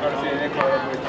Garcia in Ecuador, which